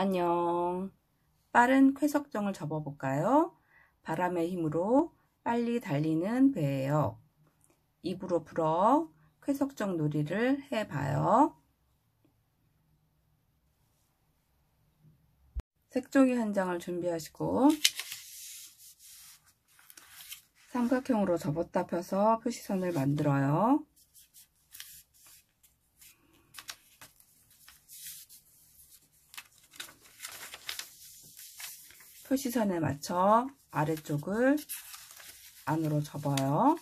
안녕. 빠른 쾌석정을 접어볼까요? 바람의 힘으로 빨리 달리는 배예요. 입으로 불어 쾌석정 놀이를 해봐요. 색종이 한 장을 준비하시고 삼각형으로 접었다 펴서 표시선을 만들어요. 표시선에 맞춰 아래쪽을 안으로 접어요.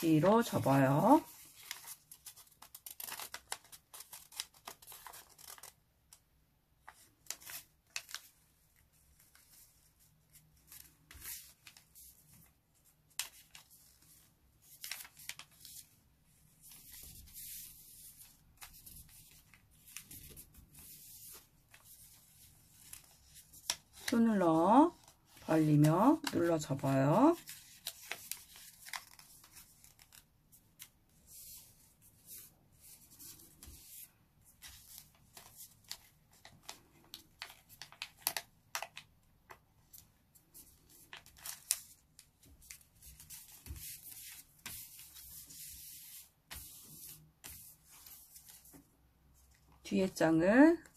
뒤로 접어요. 손을 넣어 벌리며 눌러 접어요. 뒤에 장을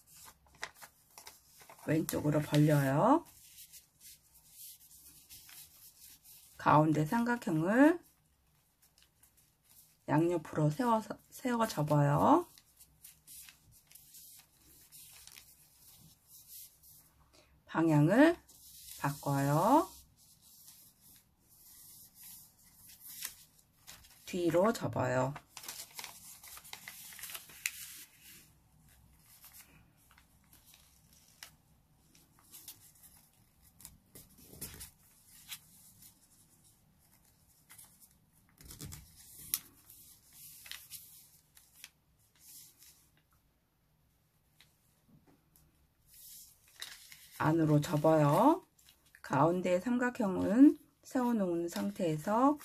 왼쪽으로 벌려요. 가운데 삼각형을 양옆으로 세워서, 세워 접어요. 방향을 바꿔요. 뒤로 접어요. 안으로 접어요. 가운데 삼각형은 세워놓은 상태에서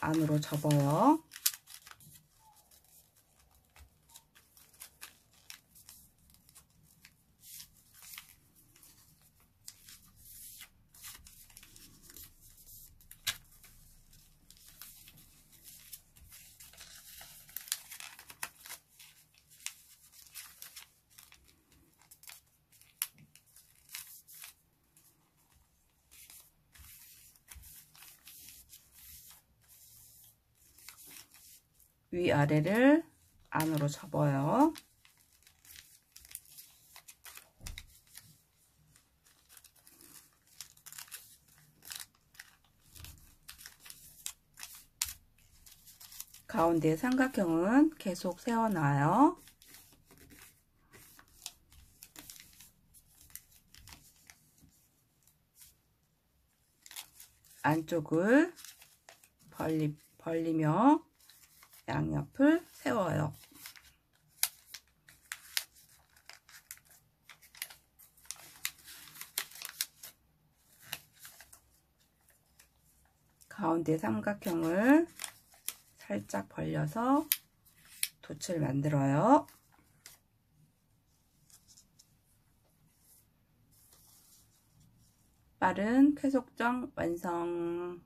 안으로 접어요. 위아래를 안으로 접어요. 가운데 삼각형은 계속 세워놔요. 안쪽을 벌리, 벌리며 양옆을 세워요. 가운데 삼각형을 살짝 벌려서 돛을 만들어요. 빠른 쾌속정 완성